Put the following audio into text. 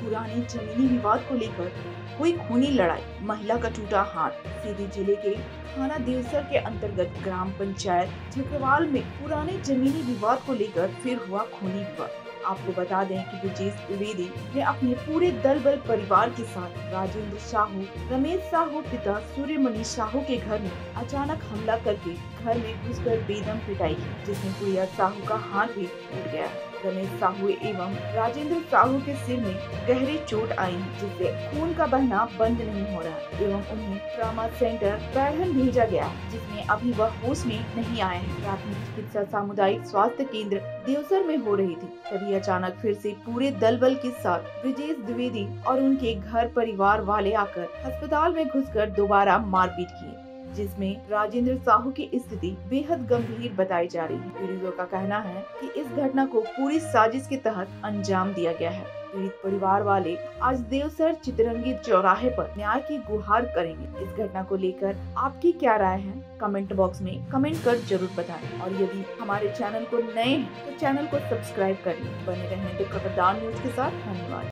पुराने जमीनी विवाद को लेकर हुई खूनी लड़ाई। महिला का टूटा हाथ, सीधी ज़िले के थाना देवसर के अंतर्गत ग्राम पंचायत झकवाल में पुराने जमीनी विवाद को लेकर फिर हुआ खूनी विवाद। आपको बता दें कि ब्रजेश द्विवेदी ने अपने पूरे दल बल परिवार के साथ राजेंद्र साहू रमेश साहू पिता सूर्यमणि साहू के घर में अचानक हमला करके घर में घुसकर बेदम पिटाई की जिसमें साहू का हाथ भी टूट गया। रमेश साहू एवं राजेंद्र साहू के सिर में गहरी चोट आई, जिससे खून का बहना बंद नहीं हो रहा एवं उन्हें ट्रामा सेंटर बैरहन भेजा गया, जिसमें अभी वह होश में नहीं आए हैं। प्राथमिक चिकित्सा सामुदायिक स्वास्थ्य केंद्र देवसर में हो रही थी, तभी अचानक फिर से पूरे दल बल के साथ ब्रिजेश द्विवेदी और उनके घर परिवार वाले आकर अस्पताल में घुसकर दोबारा मारपीट की जिसमें राजेंद्र साहू की स्थिति बेहद गंभीर बताई जा रही है। पीड़ितों का कहना है कि इस घटना को पूरी साजिश के तहत अंजाम दिया गया है। पीड़ित परिवार वाले आज देवसर चितरंगी चौराहे पर न्याय की गुहार करेंगे। इस घटना को लेकर आपकी क्या राय है? कमेंट बॉक्स में कमेंट कर ज़रूर बताएँ। और यदि हमारे चैनल को नए हैं तो चैनल को सब्सक्राइब करें बने रहने तो खबरदार न्यूज़ के साथ। धन्यवाद।